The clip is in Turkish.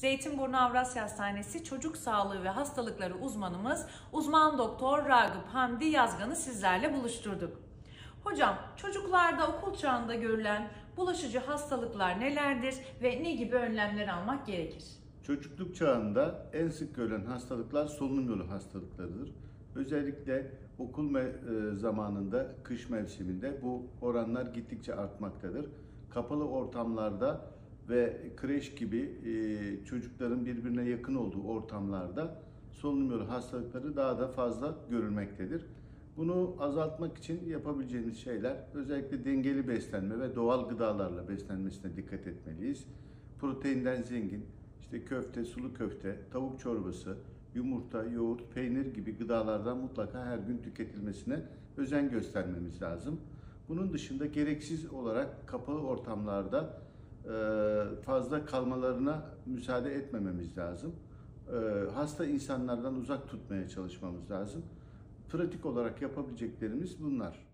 Zeytinburnu Avrasya Hastanesi Çocuk Sağlığı ve Hastalıkları uzmanımız uzman doktor Ragıp Hamdi Yazgan'ı sizlerle buluşturduk. Hocam çocuklarda okul çağında görülen bulaşıcı hastalıklar nelerdir ve ne gibi önlemler almak gerekir? Çocukluk çağında en sık görülen hastalıklar solunum yolu hastalıklarıdır. Özellikle okul e, zamanında, kış mevsiminde bu oranlar gittikçe artmaktadır. Kapalı ortamlarda ve kreş gibi e, çocukların birbirine yakın olduğu ortamlarda solunum yolu hastalıkları daha da fazla görülmektedir. Bunu azaltmak için yapabileceğiniz şeyler özellikle dengeli beslenme ve doğal gıdalarla beslenmesine dikkat etmeliyiz. Proteinden zengin, işte köfte, sulu köfte, tavuk çorbası, yumurta, yoğurt, peynir gibi gıdalardan mutlaka her gün tüketilmesine özen göstermemiz lazım. Bunun dışında gereksiz olarak kapalı ortamlarda e, fazla kalmalarına müsaade etmememiz lazım. E, Hasta insanlardan uzak tutmaya çalışmamız lazım. Pratik olarak yapabileceklerimiz bunlar.